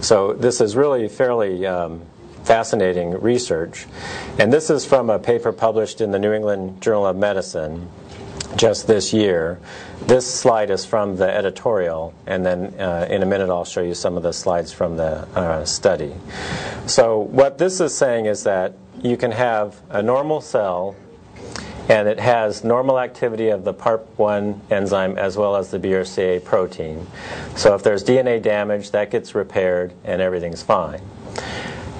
So this is really fairly um, fascinating research. And this is from a paper published in the New England Journal of Medicine just this year. This slide is from the editorial, and then uh, in a minute I'll show you some of the slides from the uh, study. So, what this is saying is that you can have a normal cell and it has normal activity of the PARP1 enzyme as well as the BRCA protein. So if there's DNA damage, that gets repaired and everything's fine.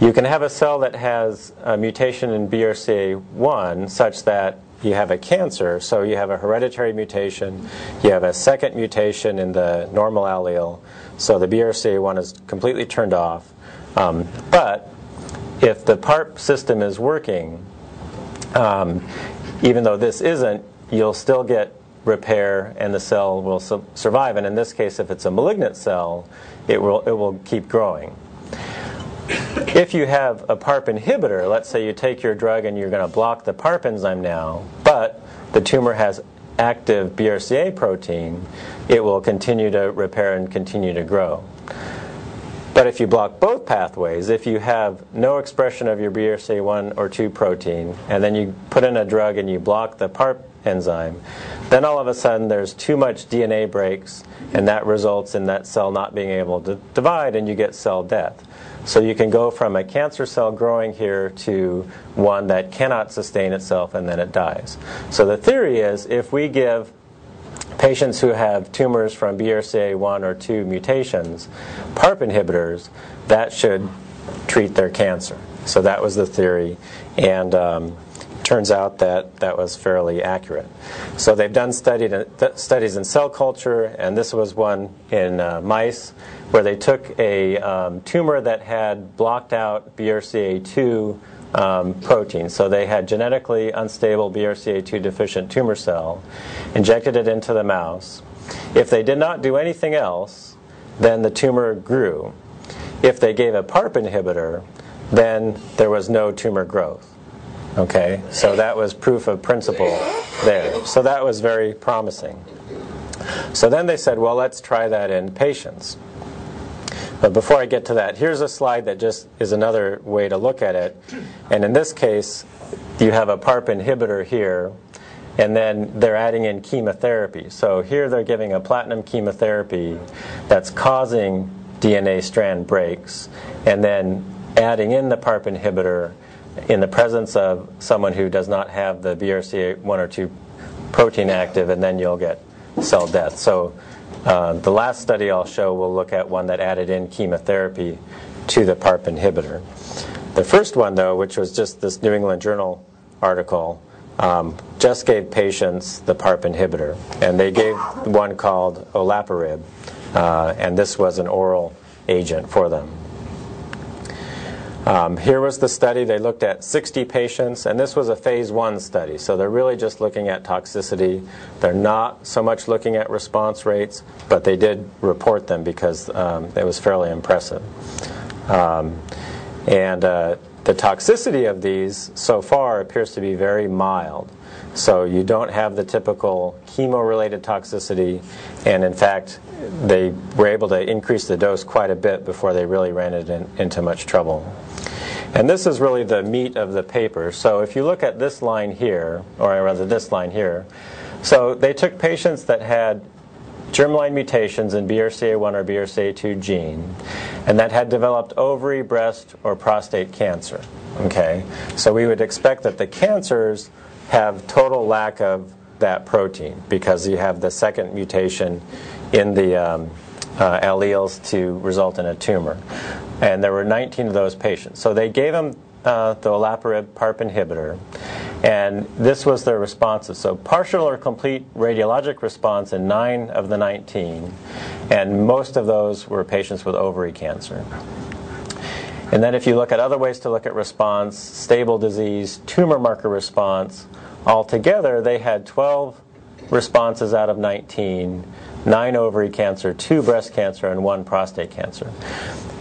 You can have a cell that has a mutation in BRCA1 such that you have a cancer, so you have a hereditary mutation, you have a second mutation in the normal allele, so the BRCA1 is completely turned off. Um, but if the PARP system is working, um, even though this isn't, you'll still get repair and the cell will su- survive. And in this case, if it's a malignant cell, it will, it will keep growing. If you have a PARP inhibitor, let's say you take your drug and you're going to block the PARP enzyme now, but the tumor has active BRCA protein, it will continue to repair and continue to grow. But if you block both pathways, if you have no expression of your BRCA1 or 2 protein, and then you put in a drug and you block the PARP enzyme, then all of a sudden there's too much DNA breaks, and that results in that cell not being able to divide, and you get cell death. So you can go from a cancer cell growing here to one that cannot sustain itself and then it dies. So the theory is if we give patients who have tumors from BRCA1 or 2 mutations, PARP inhibitors, that should treat their cancer. So that was the theory, and um, turns out that that was fairly accurate. So they've done studied, studies in cell culture, and this was one in uh, mice where they took a um, tumor that had blocked out BRCA2 um, protein. So they had genetically unstable BRCA2 deficient tumor cell, injected it into the mouse. If they did not do anything else, then the tumor grew. If they gave a PARP inhibitor, then there was no tumor growth. Okay, so that was proof of principle there. So that was very promising. So then they said, well, let's try that in patients. But before I get to that, here's a slide that just is another way to look at it. And in this case, you have a PARP inhibitor here, and then they're adding in chemotherapy. So here they're giving a platinum chemotherapy that's causing DNA strand breaks, and then adding in the PARP inhibitor in the presence of someone who does not have the BRCA1 or 2 protein active, and then you'll get cell death. So uh, the last study I'll show will look at one that added in chemotherapy to the PARP inhibitor. The first one, though, which was just this New England Journal article, um, just gave patients the PARP inhibitor. And they gave one called olaparib, uh, and this was an oral agent for them. Um, here was the study. They looked at 60 patients, and this was a phase one study. So they're really just looking at toxicity. They're not so much looking at response rates, but they did report them because um, it was fairly impressive. Um, and uh, the toxicity of these so far appears to be very mild. So you don't have the typical chemo related toxicity, and in fact, they were able to increase the dose quite a bit before they really ran it in, into much trouble. And this is really the meat of the paper. So if you look at this line here, or rather this line here, so they took patients that had germline mutations in BRCA1 or BRCA2 gene, and that had developed ovary, breast, or prostate cancer. Okay, so we would expect that the cancers have total lack of that protein because you have the second mutation in the um, uh, alleles to result in a tumor. And there were 19 of those patients. So they gave them uh, the olaparib PARP inhibitor, and this was their responses. So partial or complete radiologic response in 9 of the 19, and most of those were patients with ovary cancer. And then if you look at other ways to look at response, stable disease, tumor marker response, altogether they had 12 responses out of 19 nine ovary cancer, two breast cancer, and one prostate cancer.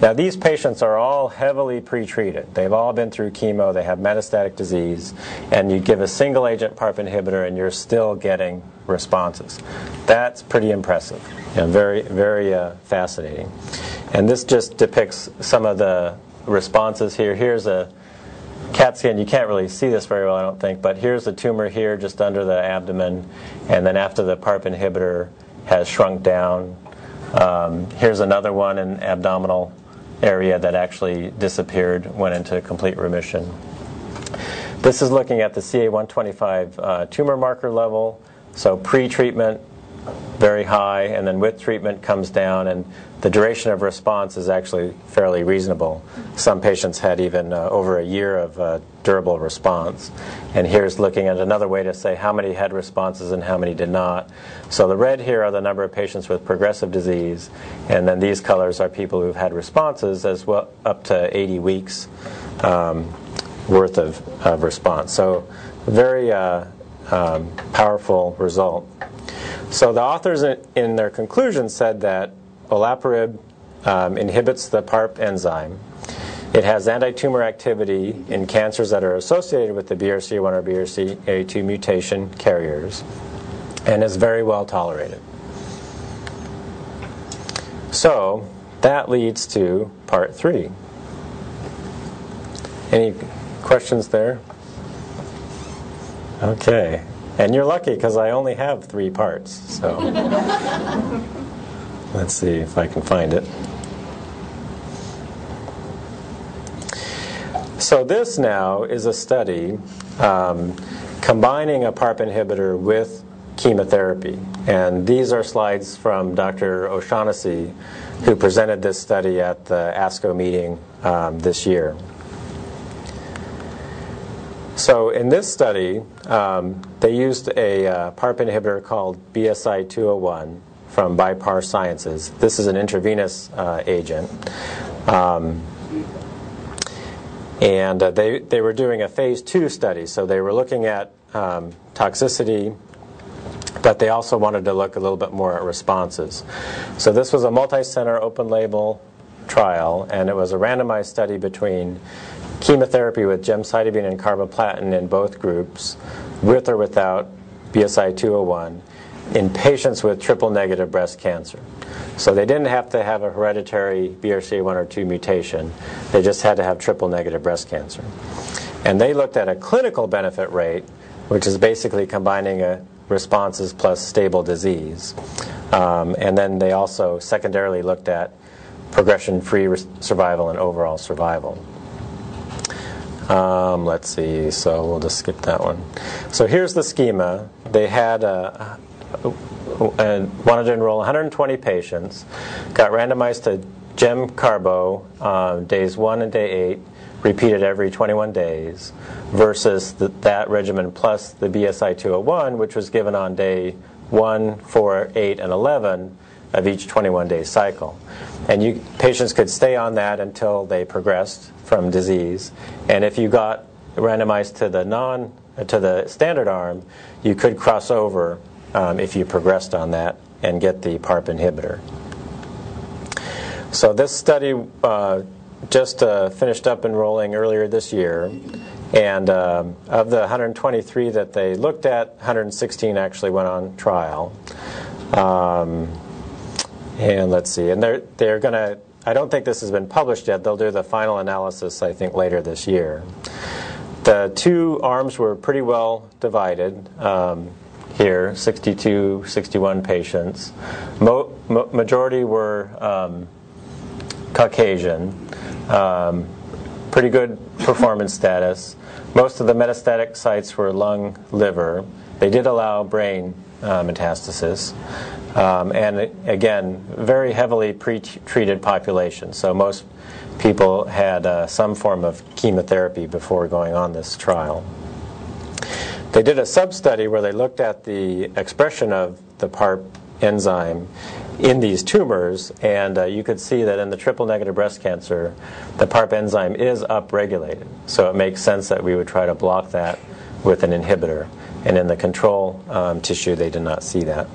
Now, these patients are all heavily pretreated. They've all been through chemo, they have metastatic disease, and you give a single agent PARP inhibitor and you're still getting responses. That's pretty impressive and very, very uh, fascinating. And this just depicts some of the responses here. Here's a CAT scan. You can't really see this very well, I don't think, but here's the tumor here just under the abdomen, and then after the PARP inhibitor has shrunk down, um, here's another one in abdominal area that actually disappeared, went into complete remission. This is looking at the CA125 uh, tumor marker level. So pre-treatment, very high, and then with treatment comes down, and the duration of response is actually fairly reasonable. Some patients had even uh, over a year of uh, durable response. And here's looking at another way to say how many had responses and how many did not. So the red here are the number of patients with progressive disease, and then these colors are people who've had responses as well up to 80 weeks um, worth of, of response. So very uh, um, powerful result. So the authors in their conclusion said that olaparib um, inhibits the PARP enzyme. It has anti-tumor activity in cancers that are associated with the BRCA1 or BRCA2 mutation carriers and is very well tolerated. So that leads to part three. Any questions there? Okay. And you're lucky because I only have three parts. So let's see if I can find it. So this now is a study um, combining a PARP inhibitor with chemotherapy. And these are slides from Dr. O'Shaughnessy, who presented this study at the ASCO meeting um, this year. So in this study, um, they used a uh, PARP inhibitor called BSI 201 from Bipar Sciences. This is an intravenous uh, agent. Um, and uh, they, they were doing a phase two study, so they were looking at um, toxicity, but they also wanted to look a little bit more at responses. So this was a multi center open label trial, and it was a randomized study between chemotherapy with gemcitabine and carboplatin in both groups, with or without BSI 201, in patients with triple negative breast cancer. So they didn't have to have a hereditary BRCA1 or 2 mutation, they just had to have triple negative breast cancer. And they looked at a clinical benefit rate, which is basically combining a responses plus stable disease. Um, and then they also secondarily looked at progression free survival and overall survival. Um, let's see, so we'll just skip that one. So here's the schema. They had a, a, wanted to enroll 120 patients, got randomized to Gem Carbo uh, days 1 and day 8, repeated every 21 days, versus the, that regimen plus the BSI 201, which was given on day 1, 4, 8, and 11 of each 21 day cycle. And you, patients could stay on that until they progressed from disease. And if you got randomized to the non to the standard arm, you could cross over um, if you progressed on that and get the PARP inhibitor. So this study uh, just uh, finished up enrolling earlier this year, and um, of the 123 that they looked at, 116 actually went on trial. Um, and let's see, and they're they're going to I don't think this has been published yet. They'll do the final analysis, I think, later this year. The two arms were pretty well divided um, here 62, 61 patients. Mo- majority were um, Caucasian. Um, pretty good performance status. Most of the metastatic sites were lung, liver. They did allow brain uh, metastasis. Um, and again, very heavily pre-treated population. So most people had uh, some form of chemotherapy before going on this trial. They did a sub-study where they looked at the expression of the PARP enzyme in these tumors, and uh, you could see that in the triple negative breast cancer, the PARP enzyme is upregulated. So it makes sense that we would try to block that with an inhibitor. And in the control um, tissue, they did not see that.